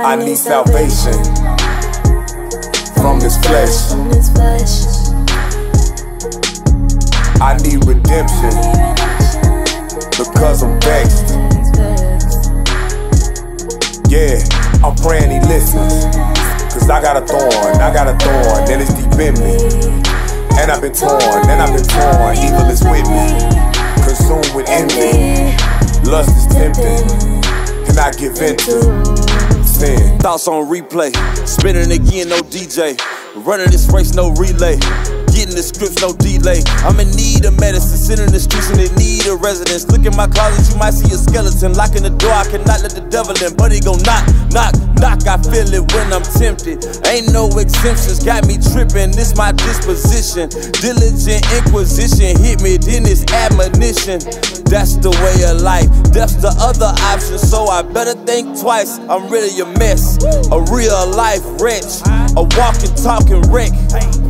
I need salvation from this flesh. From this flesh. I need redemption because I'm vexed. Yeah, I'm praying he listens. Cause I got a thorn, I got a thorn, and it's deep in me. And I've been torn, and I've been torn, evil is with me. Consumed with envy, lust is tempting, and I give in to. Thoughts on replay, spinning again, no DJ. Running this race, no relay. Getting the scripts, no delay. I'm in need of medicine, sitting in the streets and they need a residence. Look in my closet, you might see a skeleton. Locking the door, I cannot let the devil in. But he gon' knock, knock, knock. I feel it when I'm tempted. Ain't no exemptions, got me tripping. This my disposition. Diligent inquisition hit me, then it's admonition. That's the way of life. That's the other option, so I better think twice. I'm really a mess, a real life wretch, a walking, talking wreck.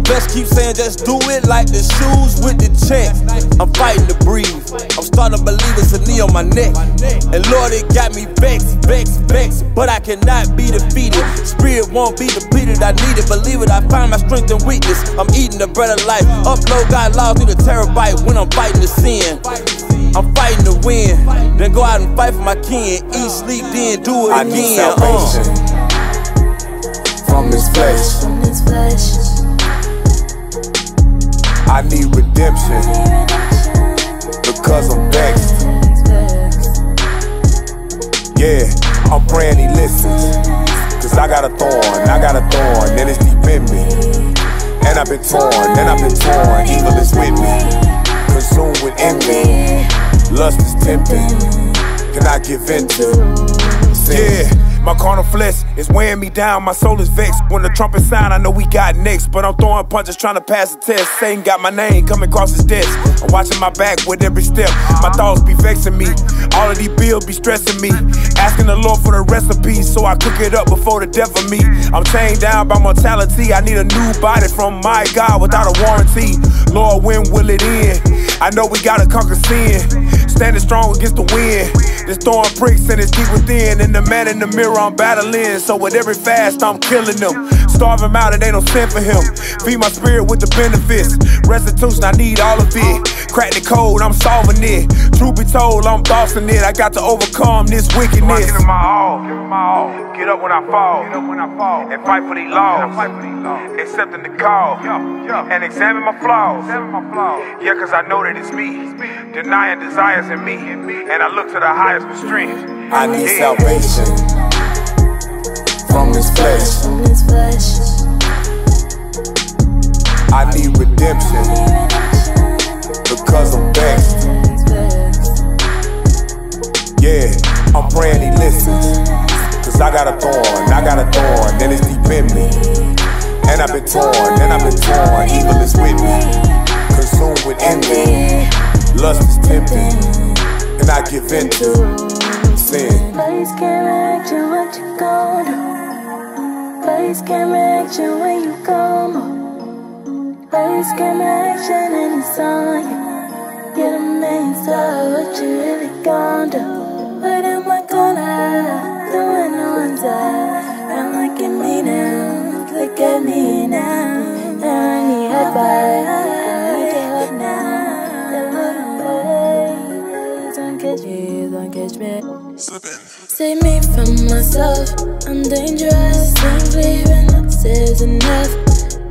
Best keep saying just do it like the shoes with the check. I'm fighting to breathe. I'm starting to believe it's a knee on my neck. And Lord, it got me vexed, vexed, vexed. But I cannot be defeated. Spirit won't be depleted. I need it, believe it. I find my strength and weakness. I'm eating the bread of life. Upload God laws, need the terabyte when I'm fighting the sin. I'm fighting to win. Then go out and fight for my kin. Eat, sleep, then do it I again. need Uh. salvation flesh. From this flesh. I need redemption because I'm vexed. Yeah, I'm praying he listens. Cause I got a thorn, I got a thorn, and it's deep in me. And I've been torn, and I've been torn, evil is with me. Consumed with envy, lust is tempting. Can I give in to? Yeah. My carnal flesh is weighing me down, my soul is vexed. When the trumpet sound, I know we got next. But I'm throwing punches, trying to pass the test. Satan got my name coming across his desk. I'm watching my back with every step. My thoughts be vexing me. All of these bills be stressing me. Asking the Lord for the recipe, so I cook it up before the death of me. I'm chained down by mortality. I need a new body from my God without a warranty. Lord, when will it end? I know we gotta conquer sin. Standing strong against the wind. This throwing bricks and it's deep within. And the man in the mirror I'm battling. So with every fast I'm killing them. Starve him out, it ain't no sin for him. Feed my spirit with the benefits. Restitution, I need all of it. Crack the code, I'm solving it. Truth be told, I'm bossing it. I got to overcome this wickedness. Give my all, give my all. Get up when I fall, get up when I fall, and fight for these laws. Fight for these laws. Accepting the call, and examine my flaws. Examine my flaws. Yeah, cause I know that it's me. Denying desires in me, and I look to the highest with strength. I need Yeah. salvation from this flesh. From this flesh. I need redemption because I'm vexed. Yeah, I'm praying he listens. Cause I got a thorn, I got a thorn, and it's deep in me. And I've been torn, and I've been torn, evil is with me. Consumed with envy, lust is tempting, and I give in to sin. Place camera action, what you gon' do? Place camera action when you come. Place camera action and it's on you. Get a main star, what you really gonna do? What am I gonna do when no one's? And look at me now, look at me now. And I need a bite, now. Don't catch me, don't catch me. Save me from myself. Is enough.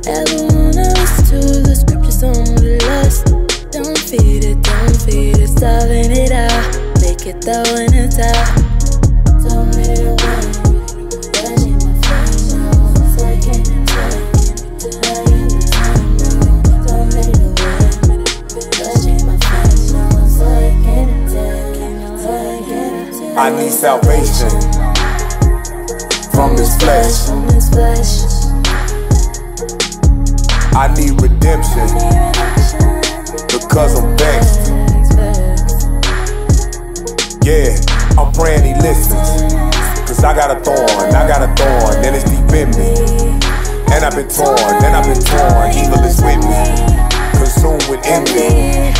Wanna listen to the scriptures on the lust? Don't feed it, don't feed it, starving it out. Make it though when it's out. Tell me to run. Touching my face now, so I can't take it. Now you know. Tell me to run. Touching my face now, so I can't take it. So I can't take it. I need salvation from this flesh. I need redemption because I'm vexed. Yeah, I'm praying he listens. Cause I got a thorn, I got a thorn, and it's deep in me. And I've been torn, and I've been torn, evil is with me. Consumed with envy,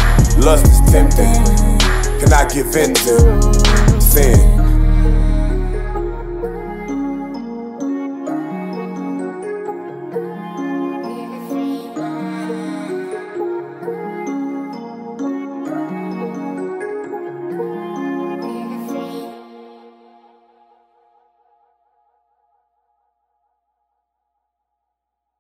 lust is tempting. Can I give in to